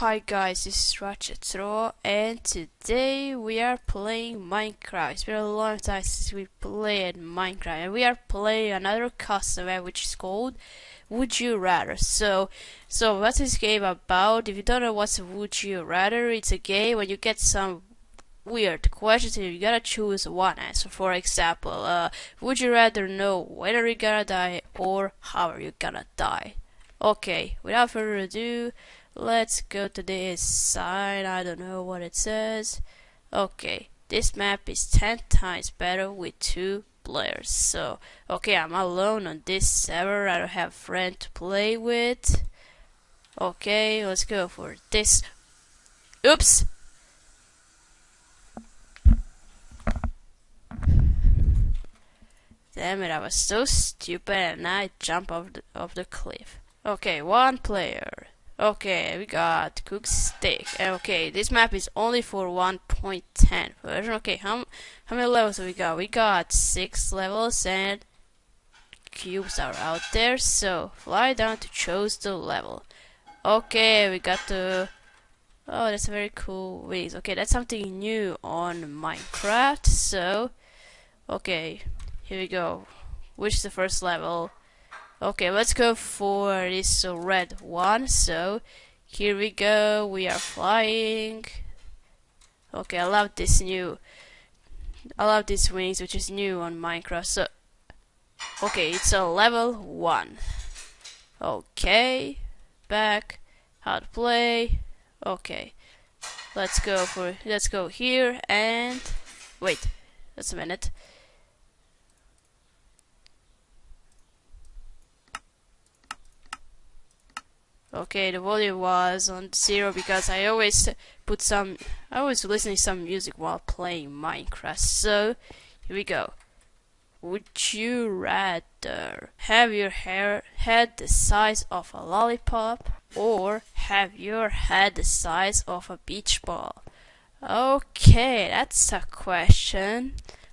Hi guys, this is Ratchet Raw, and today we are playing Minecraft. It's been a long time since we played Minecraft and we are playing another custom which is called Would You Rather. So, so what's this game about? If you don't know what's Would You Rather, it's a game where you get some weird questions and you gotta choose one answer. For example, uh, would you rather know when are you gonna die or how are you gonna die? Okay, without further ado, let's go to this side. I don't know what it says. Okay, this map is 10 times better with two players. So, okay, I'm alone on this server. I don't have a friend to play with. Okay, let's go for this. Oops! Damn it, I was so stupid and I jumped off the, off the cliff. Okay, one player. Okay, we got cook steak. Okay, this map is only for 1.10 version. Okay, how how many levels we got? We got six levels and cubes are out there. So fly down to choose the level. Okay, we got the. Oh, that's a very cool wings. Okay, that's something new on Minecraft. So, okay, here we go. Which is the first level? Okay, let's go for this red one. So, here we go. We are flying. Okay, I love this new. I love these wings, which is new on Minecraft. So, okay, it's a level one. Okay, back. How to play? Okay, let's go for. Let's go here and wait. Just a minute. Okay, the volume was on zero because I always put some, I was listening some music while playing Minecraft. So, here we go. Would you rather have your hair head the size of a lollipop or have your head the size of a beach ball? Okay, that's a question.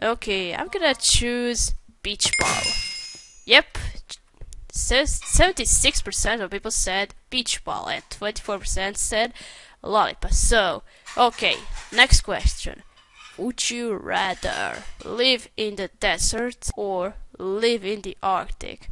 Okay, I'm gonna choose beach ball. Yep, 76% of people said beach ball and 24% said lollipop. So, okay, next question. Would you rather live in the desert or live in the Arctic?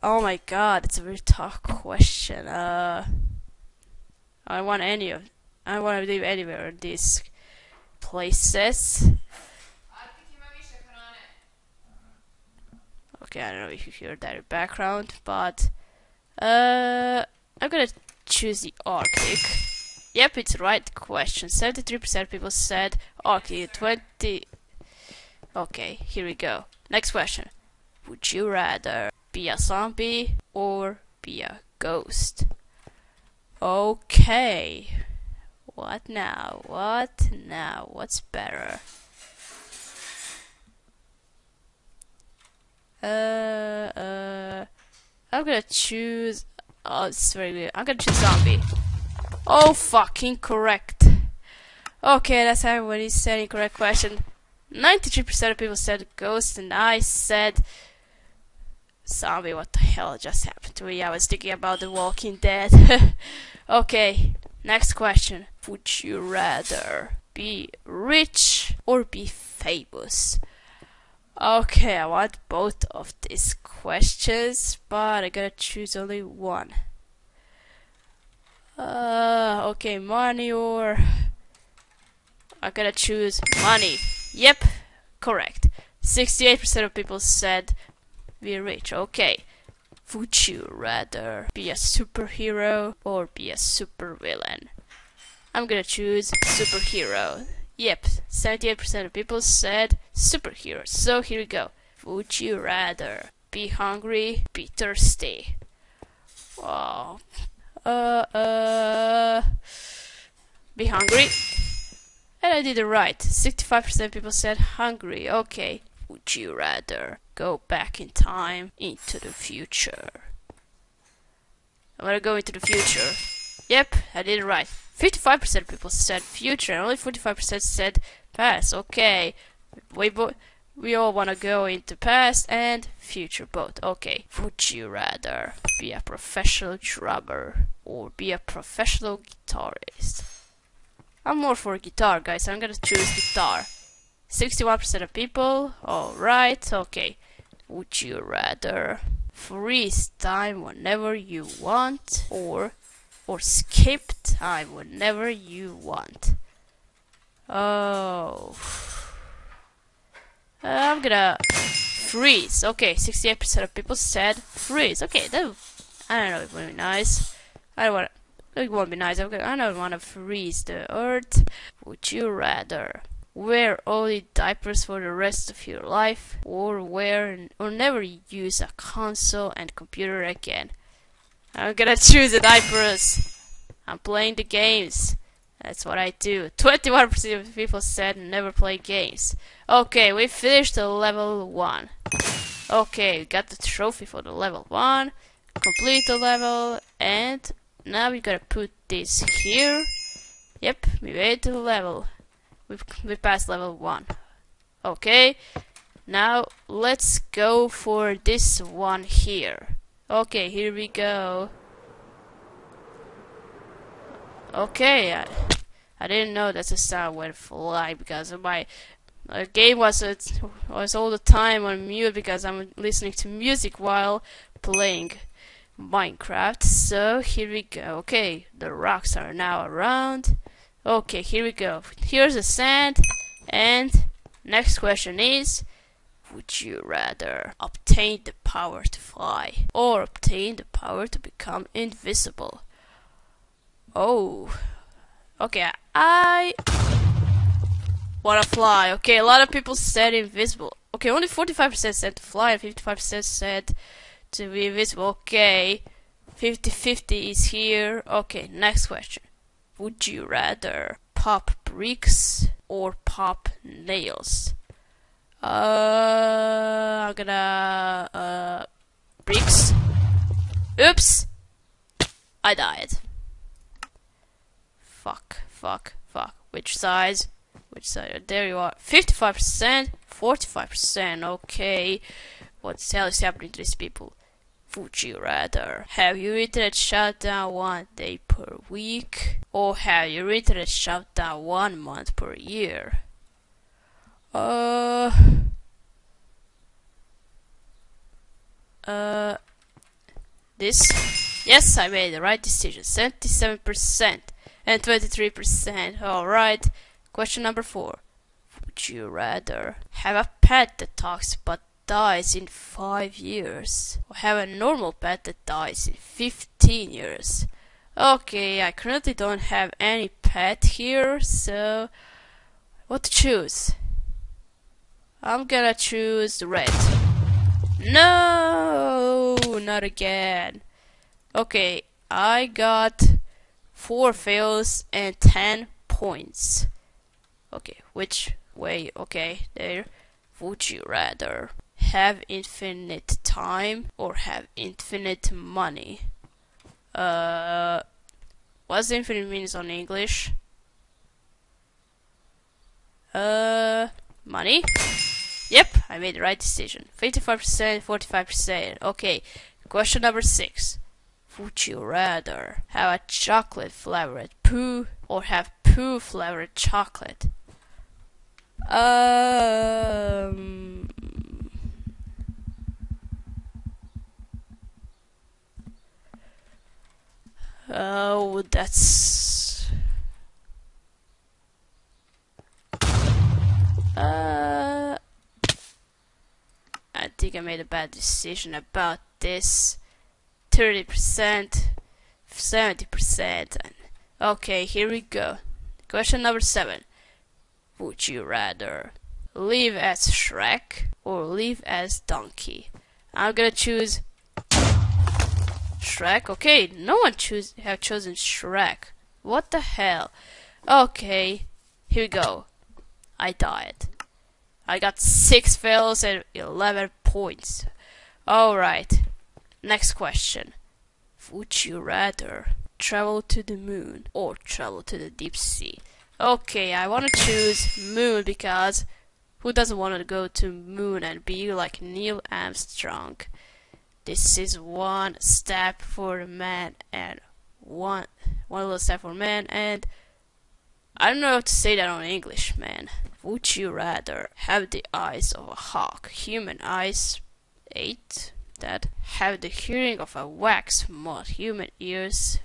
Oh my god, it's a very tough question. Uh, I want any of I want to live anywhere in these places. Okay, I don't know if you hear that in background, but uh, I'm gonna choose the Arctic. Yep, it's right question. 73% people said Arctic. 20. Okay, here we go. Next question. Would you rather be a zombie or be a ghost? Okay. What now? What now? What's better? Uh, uh, I'm gonna choose. Oh, it's very weird. I'm gonna choose zombie. Oh, fucking correct. Okay, that's everybody said incorrect question. 93% of people said ghost, and I said zombie. What the hell just happened to me? I was thinking about The Walking Dead. okay, next question. Would you rather be rich or be famous? Okay, I want both of these questions, but I gotta choose only one. Uh, okay, money or I gotta choose money. Yep, correct. 68% of people said we're rich. Okay. Would you rather be a superhero or be a supervillain? I'm gonna choose superhero. Yep, 78% of people said superhero. So here we go. Would you rather be hungry, be thirsty? Oh. Uh, uh, be hungry. And I did it right. 65% of people said hungry. Okay. Would you rather go back in time into the future? I'm gonna go into the future. Yep, I did it right. 55% of people said future, and only 45% said past. Okay, we bo- we all want to go into past and future both. Okay, would you rather be a professional drummer or be a professional guitarist? I'm more for guitar, guys. I'm gonna choose guitar. 61% of people. Alright, okay. Would you rather freeze time whenever you want or or skip time whenever you want? Oh. Uh, I'm gonna freeze. Okay, 68% of people said freeze. Okay, that I don't know, it would be nice. I don't want it won't be nice. Okay, I don't want to freeze the earth. Would you rather wear only diapers for the rest of your life or wear or never use a console and computer again? I'm gonna choose the diapers. I'm playing the games. That's what I do. 21% of people said never play games. Okay, we finished the level 1. Okay, we got the trophy for the level 1. Complete the level and now we gotta put this here. Yep, we made the level. We've, we passed level 1. Okay, now let's go for this one here. Okay, here we go. Okay, I, I didn't know that the sound would fly because my uh, game was uh, was all the time on mute because I'm listening to music while playing Minecraft. So here we go. Okay, the rocks are now around. Okay, here we go. Here's the sand, and next question is. Would you rather obtain the power to fly or obtain the power to become invisible? Oh. Okay, I wanna fly. Okay, a lot of people said invisible. Okay, only 45% said to fly and 55% said to be invisible. Okay, 50-50 is here. Okay, next question. Would you rather pop bricks or pop nails? Uh, I'm gonna, uh, bricks. Oops! I died fuck, fuck, fuck. Which size? Which side? There you are. 55%, 45%. Okay. What the hell is happening to these people? Would you rather have your internet shut down one day per week or have your internet shut down one month per year? Uh. Uh. This? Yes, I made the right decision. 77% and 23%. Alright. Question number four. Would you rather have a pet that talks but dies in 5 years? Or have a normal pet that dies in 15 years? Okay, I currently don't have any pet here, so what to choose? I'm gonna choose the red. No, not again. Okay, I got 4 fails and 10 points. Okay, which way? Okay, there. Would you rather have infinite time or have infinite money? Uh, what's infinite means on English? Uh, money? Yep, I made the right decision. 55%, 45%. Okay, question number 6. Would you rather have a chocolate flavored poo or have poo flavored chocolate? Um. Oh, that's. Uh. I think I made a bad decision about this. 30%, 70%. Okay, here we go. Question number 7. Would you rather live as Shrek or live as Donkey? I'm gonna choose Shrek. Okay, no one choose have chosen Shrek. What the hell? Okay, here we go. I died. I got 6 fails and 11 points. Alright. Next question. Would you rather travel to the moon or travel to the deep sea? Okay, I want to choose moon because who doesn't want to go to moon and be like Neil Armstrong? This is one step for man and one one little step for man and I don't know how to say that on English, man. Would you rather have the eyes of a hawk, human eyes, 8, that have the hearing of a wax moth, human ears,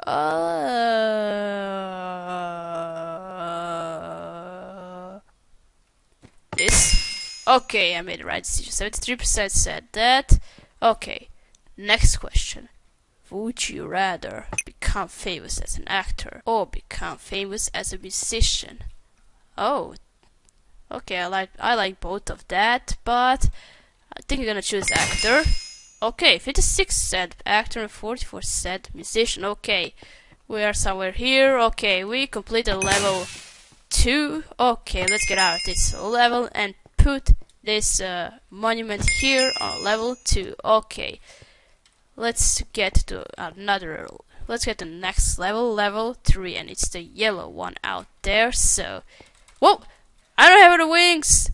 uh, this? Okay, I made the right decision. 73% said that. Okay, next question. Would you rather become famous as an actor or become famous as a musician? Oh, okay. I like I like both of that, but I think I'm gonna choose actor. Okay, 56 said actor and 44 said musician. Okay, we are somewhere here. Okay, we completed level two. Okay, let's get out of this level and put this uh, monument here on level two. Okay let's get to another let's get to the next level level 3 and it's the yellow one out there so whoa! I don't have the wings!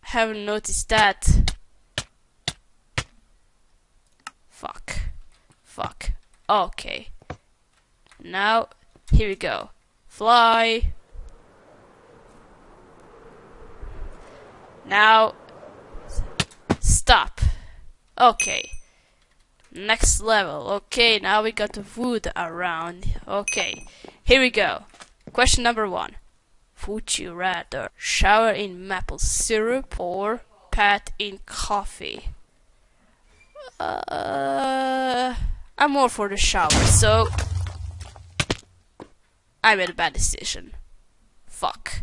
Haven't noticed that. Fuck. Fuck. Okay. Now here we go. Fly. Now stop. Okay Next level. Okay, now we got the wood around. Okay, here we go. Question number one. Would you rather shower in maple syrup or pat in coffee? Uh, I'm more for the shower, so I made a bad decision. Fuck.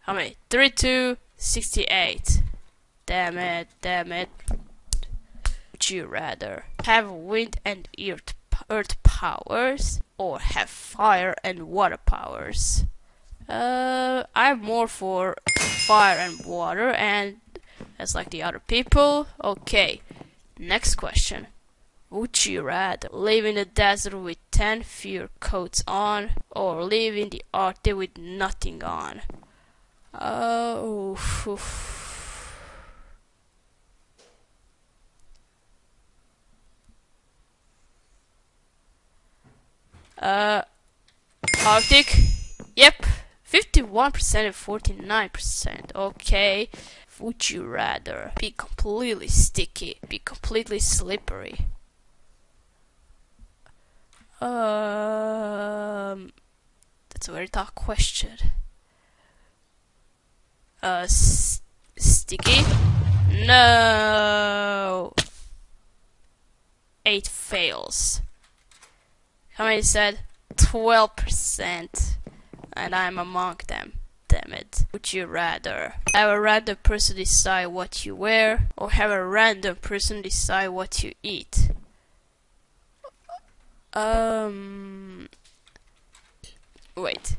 How many? 32, 68. Damn it, damn it would you rather have wind and earth, earth powers or have fire and water powers? Uh, I'm more for fire and water, and as like the other people. Okay, next question. Would you rather live in the desert with 10 fur coats on or live in the Arctic with nothing on? Oh, Uh, Arctic. Yep. 51% and 49%. Okay. Would you rather be completely sticky, be completely slippery? Um, that's a very tough question. Uh, sticky? No. Eight fails. Many said? 12%. And I'm among them. Damn it. Would you rather have a random person decide what you wear or have a random person decide what you eat? Um. Wait.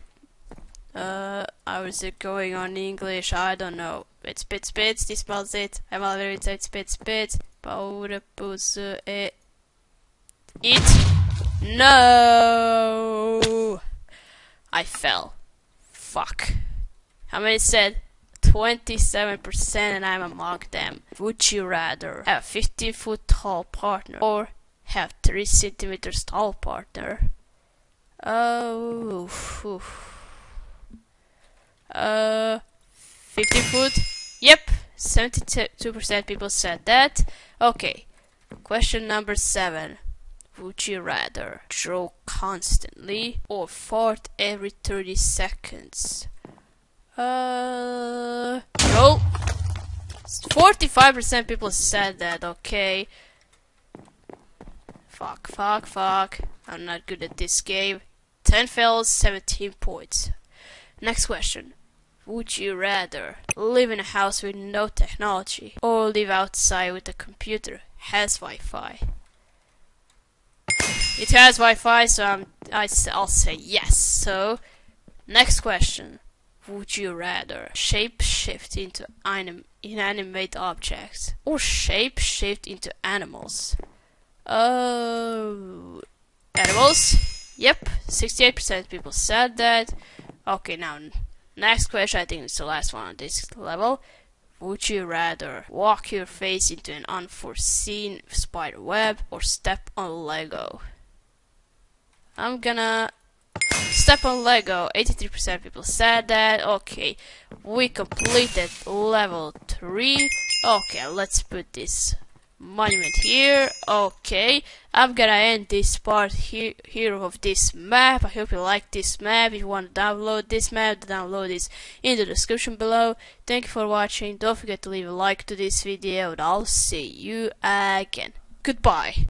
Uh, how is it going on English? I don't know. It's bit spits, this smells it. I'm already spit spit. Powder pussy. Eat. No! I fell. Fuck. How many said? 27% and I'm among them. Would you rather have a 15 foot tall partner or have 3 centimeters tall partner? Oh, uh, 50 foot? Yep, 72% people said that. Okay, question number 7. Would you rather draw constantly or fart every 30 seconds? Uh, no. 45% people said that, okay. Fuck, fuck, fuck. I'm not good at this game. 10 fails, 17 points. Next question. Would you rather live in a house with no technology or live outside with a computer has Wi-Fi? It has Wi-Fi, so I'm, I, I'll say yes. So, next question. Would you rather shape shift into anim inanimate objects or shape shift into animals? Oh, animals? Yep, 68% people said that. Okay, now next question. I think it's the last one on this level. Would you rather walk your face into an unforeseen spider web or step on a Lego? I'm gonna step on Lego. 83% people said that. Okay, we completed level 3. Okay, let's put this monument here. Okay, I'm gonna end this part here, here of this map. I hope you like this map. If you want to download this map, the download this in the description below. Thank you for watching. Don't forget to leave a like to this video and I'll see you again. Goodbye.